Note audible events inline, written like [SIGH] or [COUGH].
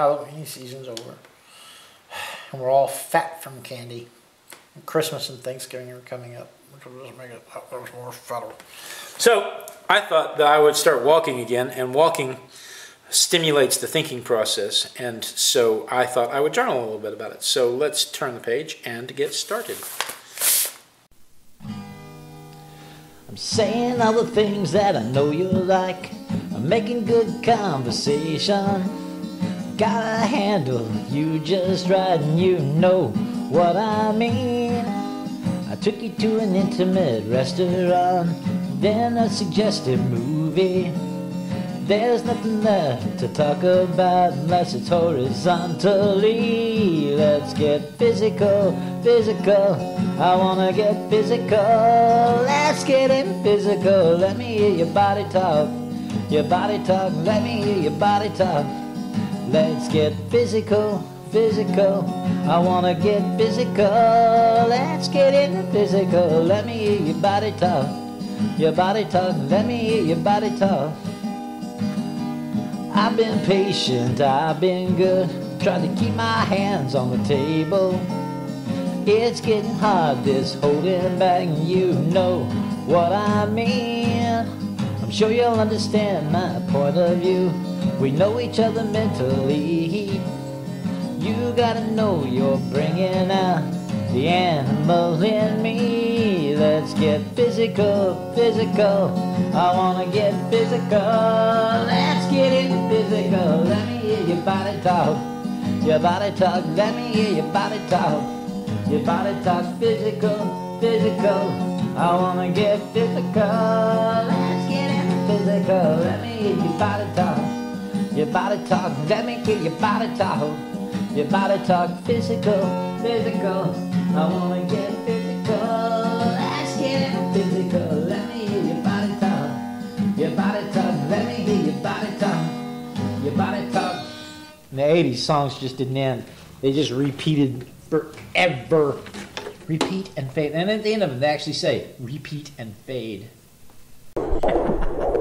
peoples. The Halloween season's over. And we're all fat from candy. And Christmas and Thanksgiving are coming up, which will just make it that much more fatter. So I thought that I would start walking again, and walking stimulates the thinking process, and so I thought I would journal a little bit about it. So let's turn the page and get started. I'm saying all the things that I know you like. I'm making good conversation. Got a handle you just right, and you know what I mean. I took you to an intimate restaurant, then a suggestive movie. There's nothing left to talk about unless it's horizontally. Let's get physical, physical. I wanna get physical. Let's get in physical. Let me hear your body talk. Your body talk. Let me hear your body talk. Let's get physical, physical. I wanna get physical. Let's get into physical. Let me hear your body talk. Your body talk. Let me hear your body talk. I've been patient, I've been good. Tried to keep my hands on the table. It's getting hard, this holding back, you know what I mean. I'm sure you'll understand my point of view. We know each other mentally. You gotta know you're bringing out the animal in me. Let's get physical, physical. I wanna get physical. Let's get in physical. Let me hear your body talk. Your body talk. Let me hear your body talk. Your body talk physical, physical. I wanna get physical. Let's get in physical. Let me hear your body talk. Your body talk. Let me hear your body talk. Your body talk physical, physical. I wanna get physical. Let's get physical. Let me hear your body talk. Your body talk. Let me hear your body talk. Your body talk. In the 80s, songs just didn't end. They just repeated forever. Repeat and fade. And at the end of it, they actually say, repeat and fade. [LAUGHS]